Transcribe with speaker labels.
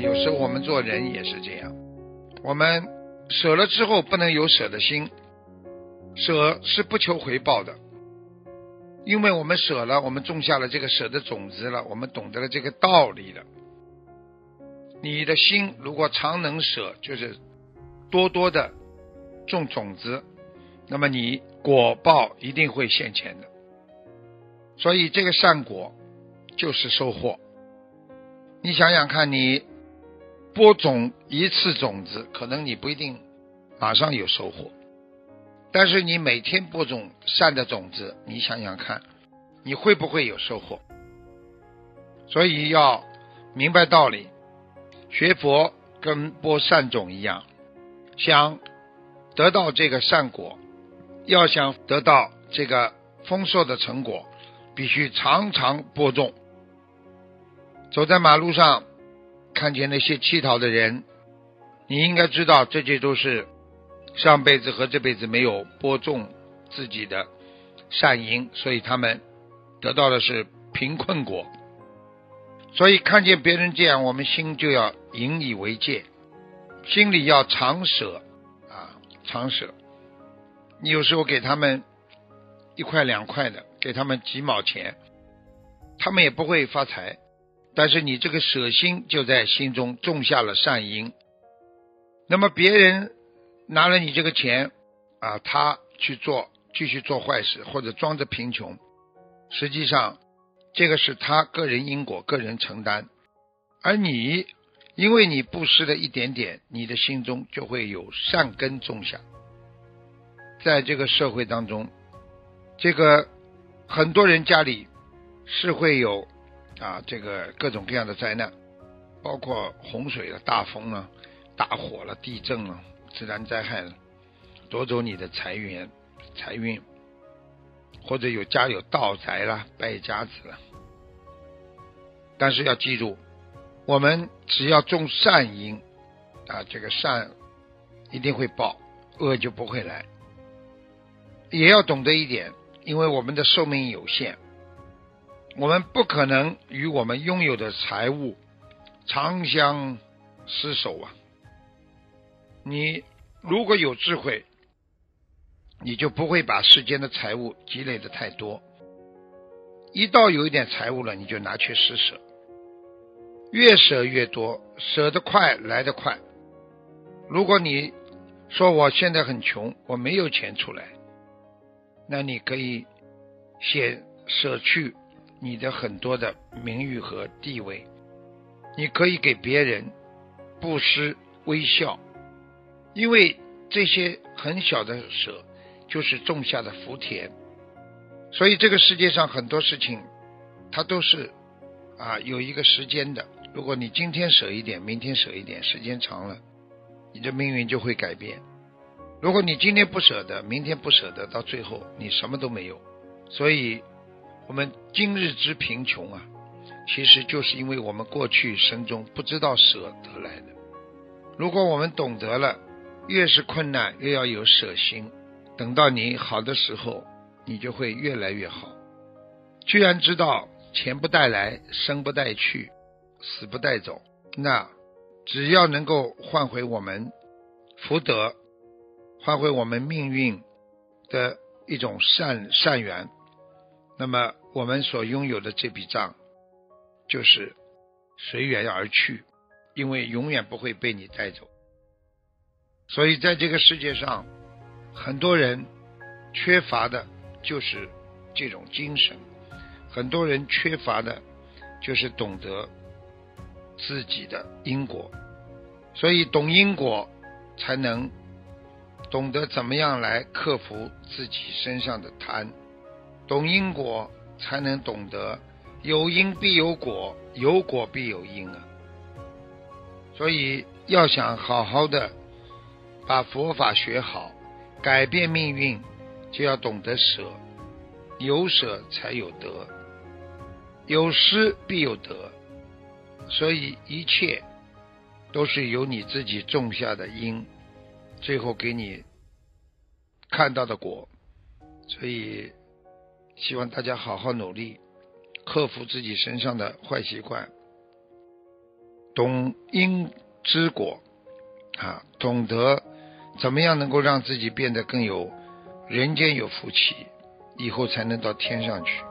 Speaker 1: 有时候我们做人也是这样，我们舍了之后不能有舍的心，舍是不求回报的，因为我们舍了，我们种下了这个舍的种子了，我们懂得了这个道理了。你的心如果常能舍，就是多多的种种子，那么你果报一定会现前的。所以这个善果就是收获。你想想看，你播种一次种子，可能你不一定马上有收获，但是你每天播种善的种子，你想想看，你会不会有收获？所以要明白道理，学佛跟播善种一样，想得到这个善果，要想得到这个丰硕的成果。必须常常播种。走在马路上，看见那些乞讨的人，你应该知道，这些都是上辈子和这辈子没有播种自己的善因，所以他们得到的是贫困果。所以看见别人这样，我们心就要引以为戒，心里要常舍啊，常舍。你有时候给他们一块两块的。给他们几毛钱，他们也不会发财，但是你这个舍心就在心中种下了善因。那么别人拿了你这个钱啊，他去做继续做坏事或者装着贫穷，实际上这个是他个人因果个人承担，而你因为你布施了一点点，你的心中就会有善根种下，在这个社会当中，这个。很多人家里是会有啊，这个各种各样的灾难，包括洪水了、大风了、大火了、地震了、自然灾害了，夺走你的财源、财运，或者有家有盗宅了、败家子了。但是要记住，我们只要种善因啊，这个善一定会报，恶就不会来。也要懂得一点。因为我们的寿命有限，我们不可能与我们拥有的财物长相厮守啊！你如果有智慧，你就不会把世间的财物积累的太多。一到有一点财物了，你就拿去施舍，越舍越多，舍得快来得快。如果你说我现在很穷，我没有钱出来。那你可以先舍去你的很多的名誉和地位，你可以给别人布施微笑，因为这些很小的舍就是种下的福田。所以这个世界上很多事情，它都是啊有一个时间的。如果你今天舍一点，明天舍一点，时间长了，你的命运就会改变。如果你今天不舍得，明天不舍得，到最后你什么都没有。所以，我们今日之贫穷啊，其实就是因为我们过去生中不知道舍得来的。如果我们懂得了，越是困难越要有舍心，等到你好的时候，你就会越来越好。居然知道钱不带来，生不带去，死不带走，那只要能够换回我们福德。换回我们命运的一种善善缘，那么我们所拥有的这笔账就是随缘而去，因为永远不会被你带走。所以在这个世界上，很多人缺乏的就是这种精神，很多人缺乏的就是懂得自己的因果，所以懂因果才能。懂得怎么样来克服自己身上的贪，懂因果才能懂得有因必有果，有果必有因啊！所以要想好好的把佛法学好，改变命运，就要懂得舍，有舍才有得，有失必有得，所以一切都是由你自己种下的因。最后给你看到的果，所以希望大家好好努力，克服自己身上的坏习惯，懂因知果啊，懂得怎么样能够让自己变得更有人间有福气，以后才能到天上去。